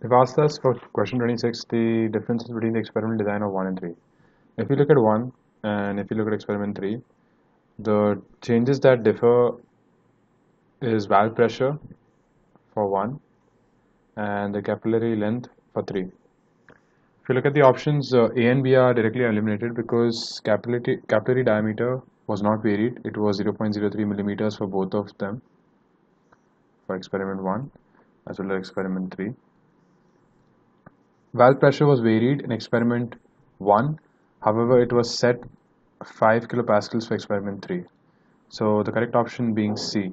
They've asked us for question 26 the differences between the experimental design of 1 and 3. If you look at 1 and if you look at experiment 3, the changes that differ is valve pressure for 1 and the capillary length for 3. If you look at the options, uh, A and B are directly eliminated because capillary, capillary diameter was not varied. It was 0.03 millimeters for both of them for experiment 1 as well as experiment 3. Valve pressure was varied in experiment 1, however it was set 5 kilopascals for experiment 3. So the correct option being C.